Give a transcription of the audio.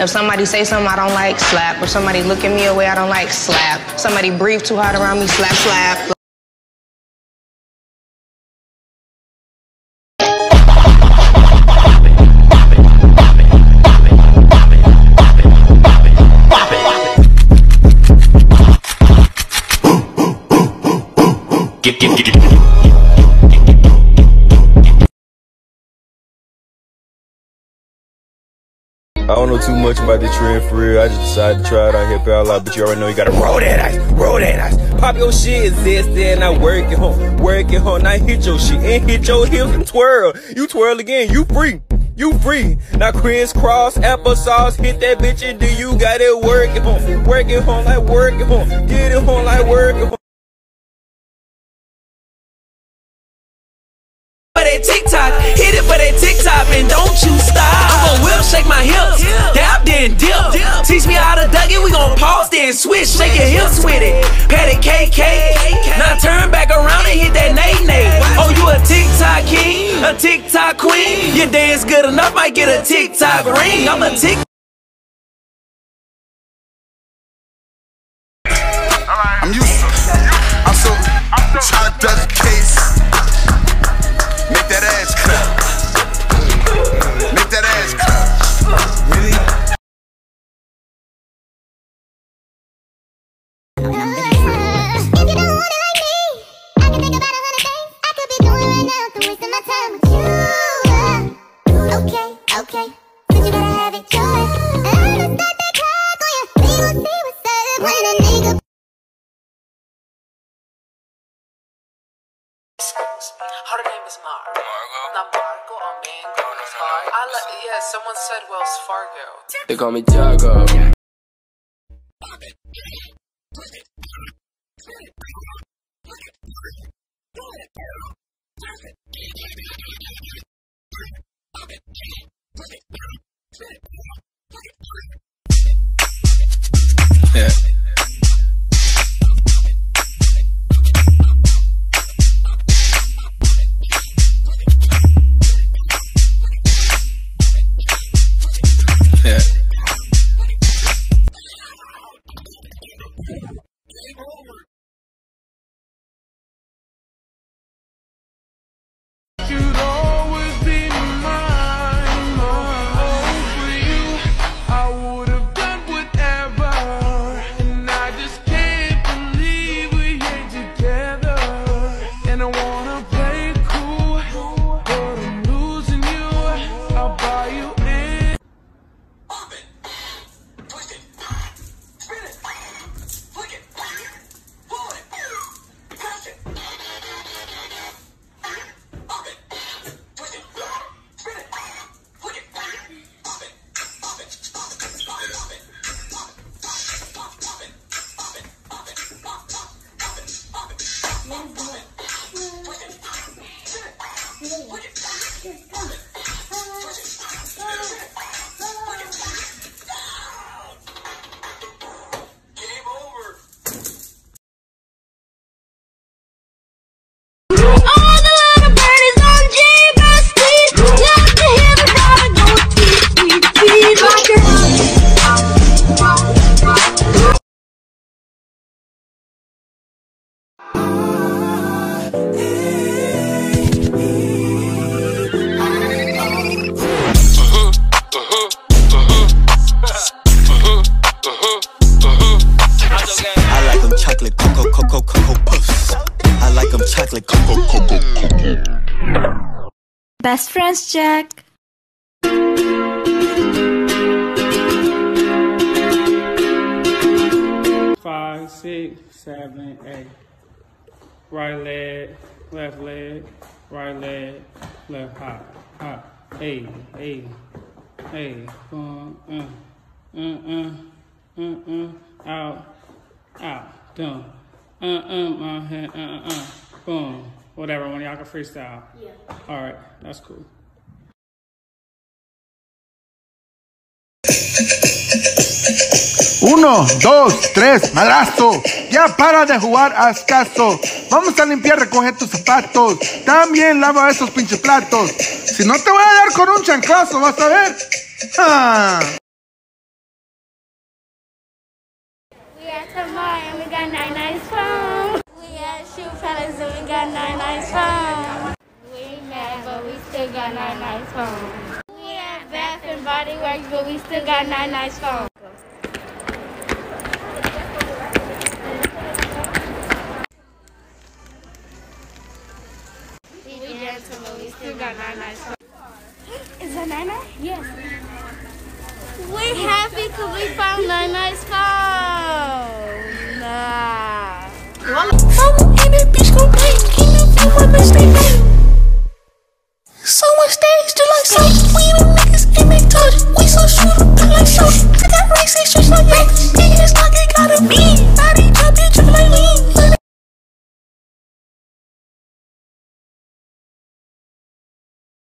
If somebody say something I don't like, slap. If somebody look at me a way I don't like, slap. Somebody breathe too hard around me, slap, slap. Get, get, get, get. I don't know too much about the trend for real. I just decided to try it out here, pal. But you already know you gotta roll that ice, roll that ice. Pop your shit, zest and I work it home, work it home. Now hit your shit and hit your hips and twirl. You twirl again, you free. You free. Now crisscross applesauce, hit that bitch and do you got it work it home, work it home like work it home, get it home like work it home. TikTok, shake your hips with it. Pat it KK, now turn back around and hit that nay nay. Oh, you a TikTok king, a TikTok queen? Your dance good enough, might get a TikTok ring. I'm a Tik. I'm used to. Her name is Margo. Not Margo or Mango. I like. Yeah, someone said Wells Fargo. They call me Tiago. All Best friends, Jack. Five, six, seven, eight. Right leg, left leg, right leg, left hop, hop. Hey, hey, hey. Boom, uh, uh, uh, uh, uh, out, out, done. Uh, uh, my head, uh, uh, uh. Boom. Whatever, when y'all can freestyle. Yeah. All right, that's cool. Uno, dos, tres, madrazo. Ya para de jugar a escaso. Vamos a limpiar, recoger tus zapatos. También lava esos pinches platos. Si no te voy a dar con un chanclazo, vas a ver. Ah. We are tomorrow and we got nine nights We got nine nice phones. We ain't mad, but we still got nine nice phones. We ain't Bath and Body Works, but we still got nine nice phones. We but we still got nine nice phones. Is that Nana? Yes. We're happy because we found nine nice phones. So much stage to like so. We the niggas in they touch. We so shooter, but like so. I got it's like